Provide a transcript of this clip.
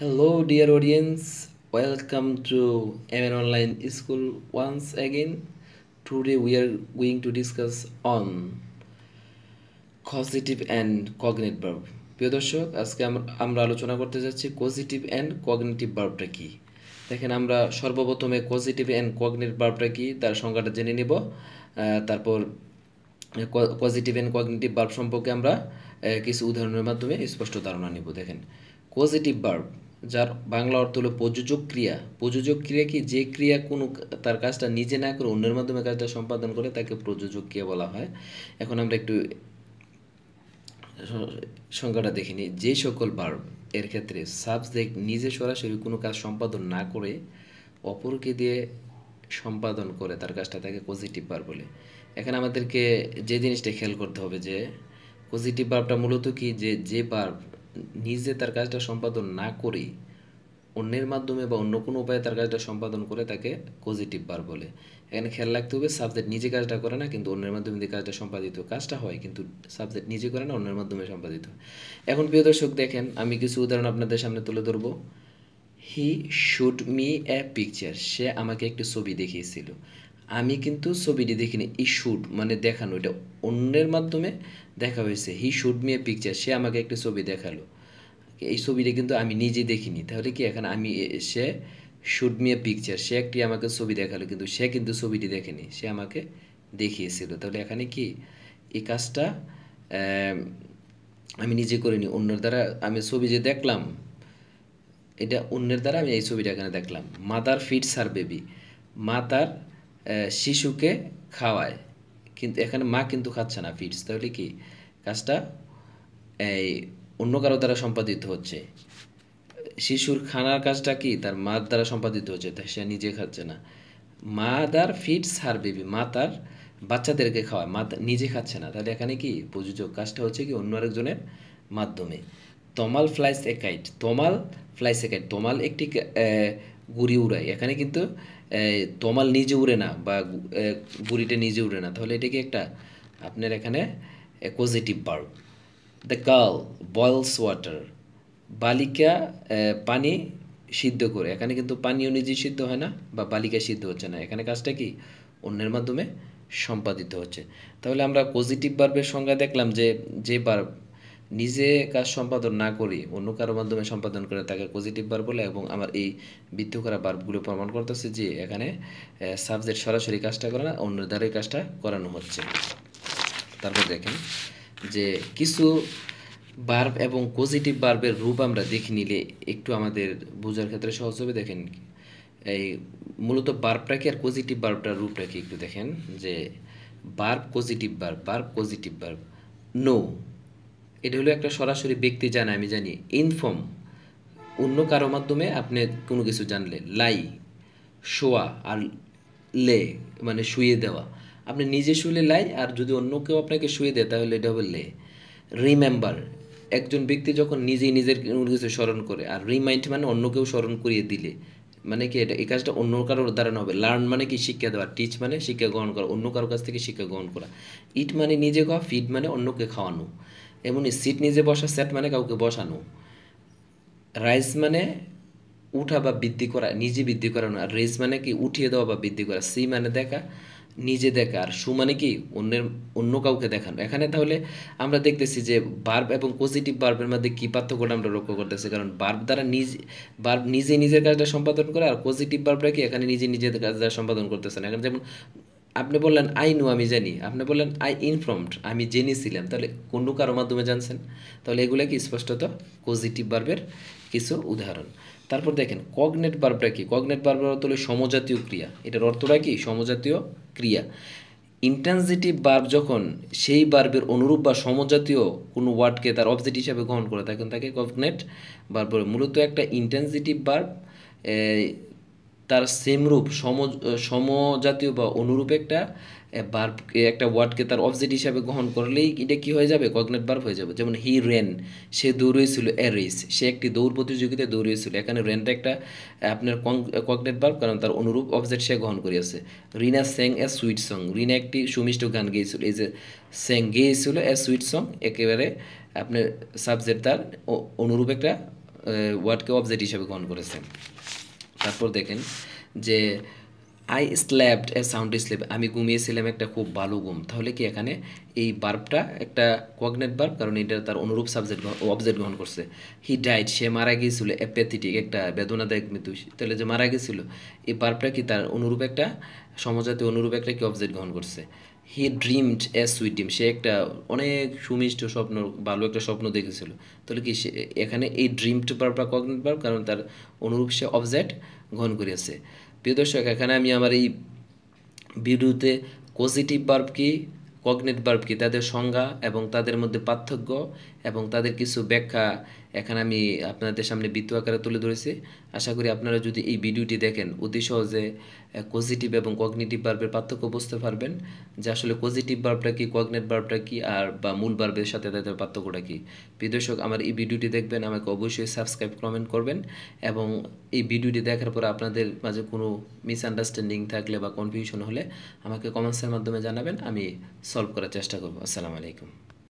Hello, dear audience. Welcome to MN Online School once again. Today we are going to discuss on causative and cognate verb. প্রিয় দর্শক আজকে আমরা আলোচনা করতে যাচ্ছি পজিটিভ অ্যান্ড কগনিটিভ ভার্বটা কি দেখেন আমরা সর্বপ্রথমে পজিটিভ অ্যান্ড কগনিটিভ ভার্বটা কি তার সংজ্ঞাটা জেনে নিব তারপর পজিটিভ অ্যান্ড কগনিটিভ ভার্ব সম্পর্কে আমরা কিছু উদাহরণের মাধ্যমে স্পষ্ট ধারণা নিব দেখেন পজিটিভ ভার্ব যার বাংলা অর্থ হলো প্রযোজক ক্রিয়া। প্রযোজক ক্রিয়া কি? যে ক্রিয়া কোনো তার কাজটা নিজে না করে অন্যের মাধ্যমে কাজটা সম্পাদন করে তাকে প্রযোজক ক্রিয়া বলা হয়। এখন আমরা একটু সংজ্ঞাটা দেখিনি যে সকল ভার্ব এর ক্ষেত্রে সাবজেক্ট নিজে সরাসরি কোনো কাজ সম্পাদন না করে অপরকে দিয়ে সম্পাদন করে তার কাজটা তাকে পজিটিভ বার বলে। এখানে আমাদেরকে যে জিনিসটা খেয়াল করতে হবে যে পজিটিভ ভার্বটা মূলত কি? যে যে ভার্ব নিজে তার কাজটা সম্পাদন না করে অন্যের মাধ্যমে বা অন্য কোনো উপায়ে তার কাজটা সম্পাদন করে তাকে পজিটিভ বার বলে। এখানে খেয়াল রাখতে হবে সাবজেক্ট নিজে কাজটা করে না, কিন্তু অন্যের মাধ্যমে দিয়ে কাজটা সম্পাদিত, কাজটা হয়, কিন্তু সাবজেক্ট নিজে করে না, অন্যের মাধ্যমে সম্পাদিত। এখন প্রিয় দর্শক, দেখেন, আমি কিছু উদাহরণ আপনাদের সামনে তুলে ধরবো। He shoot me a picture সে আমাকে একটি ছবি দেখিয়েছিল। আমি কিন্তু ছবিটি দেখিনি, ই শুট মানে দেখানো, এটা অন্যের মাধ্যমে দেখা হয়েছে। He shoot me a picture সে আমাকে একটি ছবি দেখাল। এই ছবিটা কিন্তু আমি নিজে দেখিনি। তাহলে কি এখানে আমি সে শুট মি এ পিকচার সে একটি আমাকে ছবি দেখাল, কিন্তু সে কিন্তু ছবিটি দেখেনি, সে আমাকে দেখিয়েছিল। তাহলে এখানে কি এই কাজটা আমি নিজে করিনি, অন্যের দ্বারা আমি ছবি যে দেখলাম, এটা অন্যের দ্বারা আমি এই ছবিটা এখানে দেখলাম। মাদার ফিটস আর বেবি মা তার শিশুকে খাওয়ায়। কিন্তু এখানে মা কিন্তু খাচ্ছে না ফিটস তাহলে কি কাজটা এই অন্য কারও দ্বারা সম্পাদিত হচ্ছে? শিশুর খানার কাজটা কি? তার মার দ্বারা সম্পাদিত হচ্ছে তাই সে নিজে খাচ্ছে না। মা দার ফিটস হার বেবি মা তার বাচ্চাদেরকে খাওয়ায়, মা নিজে খাচ্ছে না। তাহলে এখানে কি প্রযোজক কাজটা হচ্ছে কি অন্য আরেকজনের মাধ্যমে। তমাল ফ্লাইস একাইট তমাল ফ্লাইস একাইট তমাল একটি গুড়ি উড়ায়। এখানে কিন্তু তমাল নিজে উড়ে না বা গুড়িটা নিজে উড়ে না। তাহলে এটা কি একটা আপনার এখানে positive verb the girl boils water বালিকা পানি সিদ্ধ করে। এখানে কিন্তু পানিও নিজে সিদ্ধ হয় না বা বালিকা সিদ্ধ হচ্ছে না। এখানে কাজটা কি? অন্যের মাধ্যমে সম্পাদিত হচ্ছে। তাহলে আমরা পজিটিভ বার্বের সংজ্ঞা দেখলাম যে যে বার্ব নিজে কাজ সম্পাদন না করি, অন্য কারও মাধ্যমে সম্পাদন করে তাকে পজিটিভ বার বলে এবং আমার এই বৃদ্ধ করা বার্বগুলো প্রমাণ করতেছে যে এখানে সাবজেক্ট সরাসরি কাজটা করে না অন্য দ্বারাই কাজটা করানো হচ্ছে। তারপর দেখেন যে কিছু বার্ব এবং পজিটিভ বার্বের রূপ আমরা দেখে নিলে একটু আমাদের বোঝার ক্ষেত্রে সহজ হবে। দেখেন, এই মূলত বার্বটা কি আর পজিটিভ বার্বটার রূপটা কি একটু দেখেন। যে verb positive verb verb positive verb no এটা হলো একটা সরাসরি ব্যক্তি জানে আমি জানি। ইনফর্ম অন্য কারও মাধ্যমে আপনি কোনো কিছু জানলে, লাই, শোয়া আর লে মানে শুয়ে দেওয়া। আপনি নিজে শুলে লাই আর যদি অন্য কেউ আপনাকে শুয়ে দেয়, তাহলে এটা হবে লে। রিমেম্বার একজন ব্যক্তি যখন নিজেই নিজের কোনো কিছু স্মরণ করে, আর রিমাইন্ড মানে অন্য কেউ স্মরণ করিয়ে দিলে মানে কি এটা, এই কাজটা অন্য কারোর দ্বারা হবে। লার্ন মানে কি শিক্ষা দেওয়া টিচ মানে শিক্ষা গ্রহণ করা, অন্য কারোর কাছ থেকে শিক্ষা গ্রহণ করা। ইট মানে নিজে খাওয়া ফিড মানে অন্যকে খাওয়ানো। এমনই সিট নিজে বসা সেট মানে কাউকে বসানো। রাইস মানে উঠা বা বৃদ্ধি করা, নিজে বৃদ্ধি করানো। আর রেজ মানে কি উঠিয়ে দেওয়া বা বৃদ্ধি করা। সি মানে দেখা, নিজে দেখা। আর সু মানে কি অন্যের, অন্য কাউকে দেখানো। এখানে তাহলে আমরা দেখতেছি যে বার্ব এবং পজিটিভ বার্বের মধ্যে কী পার্থক্যটা আমরা লক্ষ্য করতেছি। কারণ বার্ব দ্বারা নিজে বার্ব নিজে নিজের কাজটা সম্পাদন করে আর পজিটিভ বার্বরা কি এখানে নিজে নিজের কাজটা সম্পাদন করতেছে না। এখানে যেমন আপনি বললেন আই নো আমি জানি। আপনি বললেন আই ইনফর্মড আমি জেনেছিলাম। তাহলে কোন কারও মাধ্যমে জানছেন? তাহলে এগুলো কি স্পষ্টত পজিটিভ বার্বের কিছু উদাহরণ। তারপর দেখেন কগনেট বার্বটা কি? কগনেট বার্বের অর্থ হলো সমজাতীয় ক্রিয়া। এটার অর্থটা কি? সমজাতীয় ক্রিয়া। ইন্ট্রান্সিটিভ বার্ব যখন সেই বার্বের অনুরূপ বা সমজাতীয় কোনো ওয়ার্ডকে তার অবজেক্ট হিসাবে গ্রহণ করে, তখন তাকে কগনেট বার্ব মূলত একটা ইন্টেন্সিটিভ বার্ব তার সেম রূপ, সম, সমজাতীয় বা অনুরূপ একটা বার্ব একটা ওয়ার্ডকে তার অবজেক্ট হিসাবে গ্রহণ করলেই এটা কি হয়ে যাবে? কগনেট বার্ব হয়ে যাবে। যেমন হি রেন সে দৌড়িয়েছিল এ রেস সে একটি দৌড় প্রতিযোগিতায় দৌড়িয়েছিল। এখানে রেনটা একটা আপনার কগনেট বার্ব কারণ তার অনুরূপ অবজেক্ট সে গ্রহণ করিয়াছে। Rina sang a sweet song Rina একটি সুমিষ্ট গান গেয়েছিল। এই যে স্যাং গেয়েছিল এ সুইট সং একেবারে আপনার সাবজেক্ট তার অনুরূপ একটা ওয়ার্ডকে অবজেক্ট হিসাবে গ্রহণ করেছে। তারপর দেখেন যে I slept a sound sleep আমি ঘুমিয়েছিলাম একটা খুব ভালো ঘুম। তাহলে কি এখানে এই বার্বটা একটা কোয়াগনেট বার্ব কারণ এটা তার অনুরূপ সাবজেক্ট অবজেক্ট গ্রহণ করছে। হি ডাইট সে মারা গিয়েছিল। অ্যাপ্যাথেটিক একটা বেদনাদায়ক মৃত্যু। তাহলে যে মারা গেছিল এই বার্বটা কি তার অনুরূপ একটা সমজাতীয়, অনুরূপ একটা কি অবজেক্ট গ্রহণ করছে? হি ড্রিমড এ সুইট ডিম সে একটা অনেক সুমিষ্ট স্বপ্ন, ভালো একটা স্বপ্ন দেখেছিল। তাহলে কি সে এখানে এই ড্রিমড বার্বটা কগনেট বার্ব কারণ তার অনুরূপ সে অবজেক্ট গ্রহণ করিয়াছে। প্রিয় দর্শক, এখানে আমি আমার এই ভিডিওতে পজিটিভ বার্ব কি কগনেট বার্ব কি, তাদের সংজ্ঞা এবং তাদের মধ্যে পার্থক্য এবং তাদের কিছু ব্যাখ্যা এখানে আমি আপনাদের সামনে বৃত্ত আকারে তুলে ধরেছি। আশা করি আপনারা যদি এই ভিডিওটি দেখেন, অতি সহজে পজিটিভ এবং কগনিটিভ বার্বের পার্থক্য বুঝতে পারবেন যে আসলে পজিটিভ বার্বটা কি কগনেট বার্বটা কি, আর বা মূল বার্বের সাথে তাদের পার্থক্যটা কি। বিদর্শক আমার এই ভিডিওটি দেখবেন, আমাকে অবশ্যই সাবস্ক্রাইব কমেন্ট করবেন এবং এই ভিডিওটি দেখার পর আপনাদের মাঝে কোনো মিসআন্ডারস্ট্যান্ডিং থাকলে বা কনফিউশন হলে আমাকে কমেন্টসের মাধ্যমে জানাবেন, আমি সলভ করার চেষ্টা করব। আসসালামু আলাইকুম।